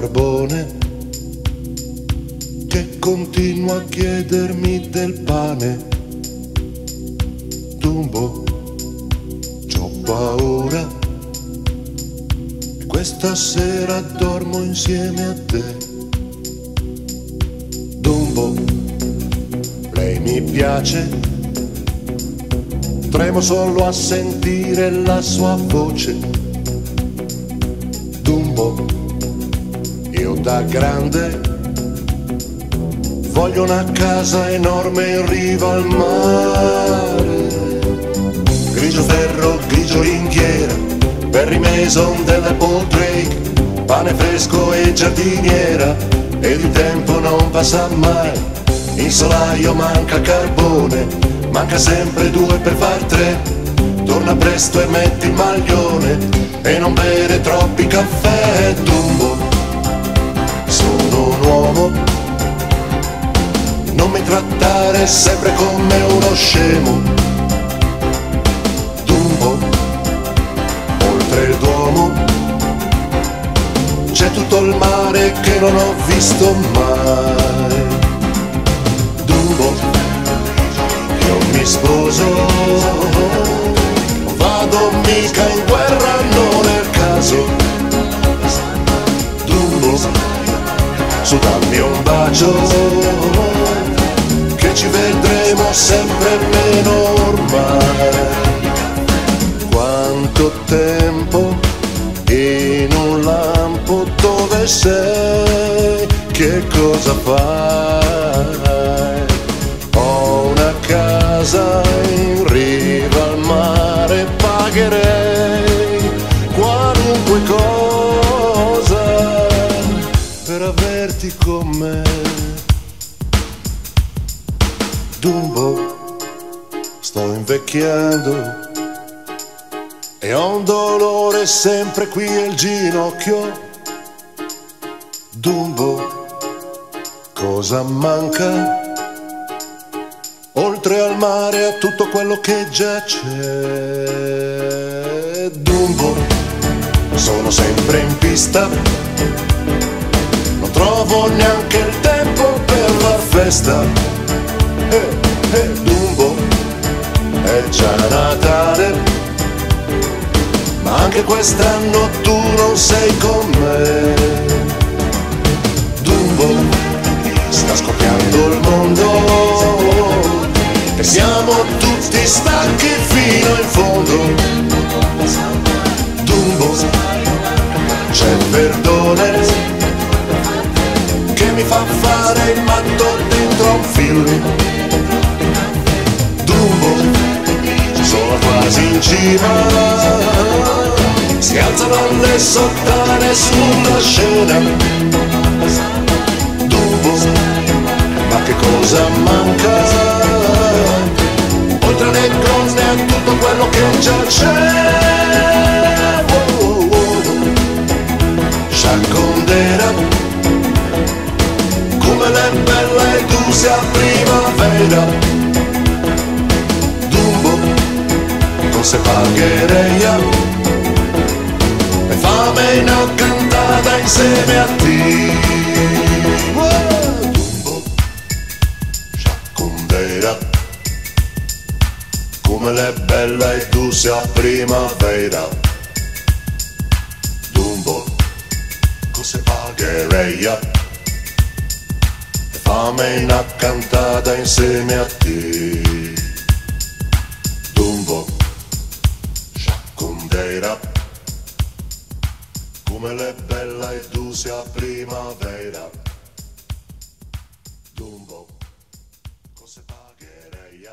padrone che continua a chiedermi del pane. Dumbo, c'ho paura. Questa sera dormo insieme a te. Dumbo, lei mi piace. Tremo solo a sentire la sua voce. Io da grande Voglio una casa enorme in riva al mare. Grigio ferro, grigio ringhiera, Perry Mason dell'Apple Drake, pane fresco e giardiniera, ed il tempo non passa mai. In solaio manca carbone, manca sempre due per far tre. Torna presto e metti il maglione e non bere troppi caffè, trattare sempre come uno scemo. Dumbo, oltre il Duomo, c'è tutto il mare che non ho visto mai. Dumbo, io mi sposo, vado mica in guerra, non è caso. Dumbo, su dammi un bacio ci sempre meno ormai. Quanto tempo in un lampo dove sei? Che cosa fai? Ho una casa in riva al mare, pagherei qualunque cosa per averti con me. Dumbo, sto invecchiando e ho un dolore sempre qui al ginocchio. Dumbo, cosa manca? Oltre al mare a tutto quello che già c'è. Dumbo, sono sempre in pista. Non trovo neanche il tempo per la festa Dumbo, è già Natale, ma anche quest'anno tu non sei con me. Dumbo, sta scoppiando il mondo e siamo tutti stanchi fino in fondo. Dumbo, c'è perdone che mi fa fare il matto dentro un film cima. Si alzano le sottane sulla scena. Dumbo ma che cosa manca? Oltre alle donne a tutto quello che già c'è. Oh. Sciacondera come le belle tu sia se pagherei e fame una cantata insieme a te Dumbo sciacconderà come le bella e dolce a primavera. Dumbo pagherei e fame una cantata insieme a te sera, come l'è bella e dusia primavera. Dumbo, cose pagherei?